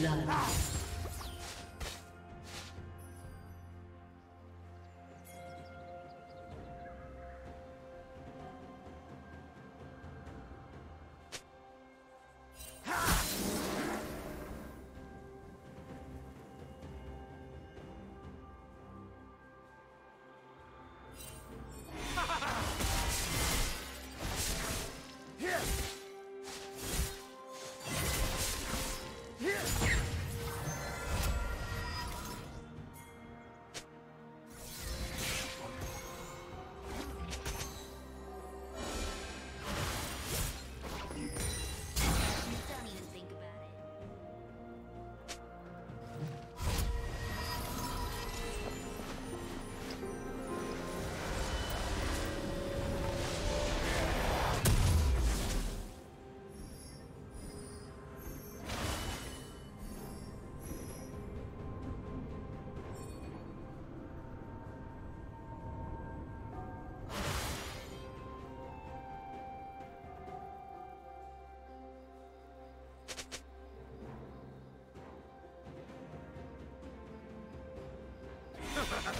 blood. Ha ha ha.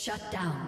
Shut down.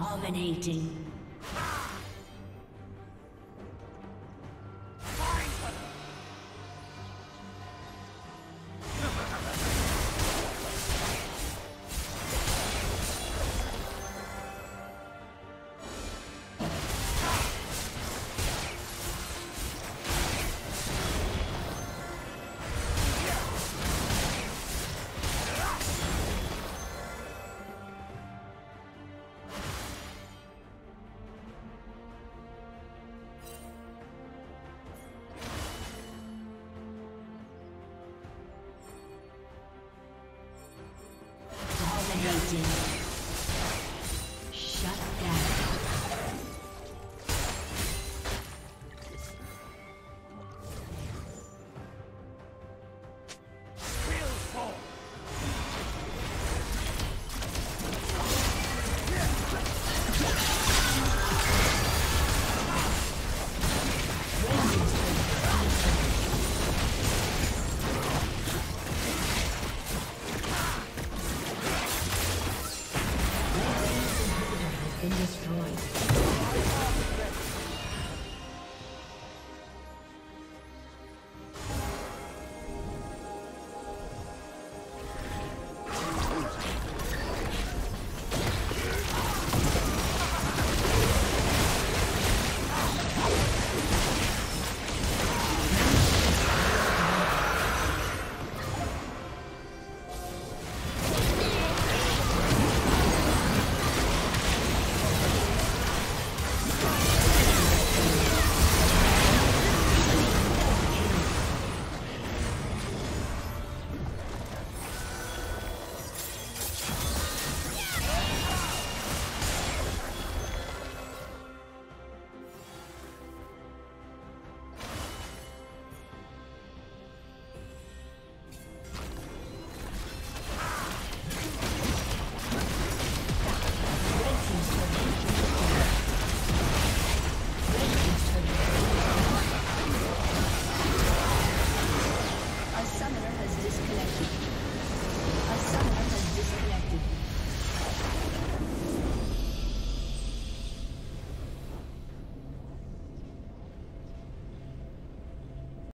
Dominating.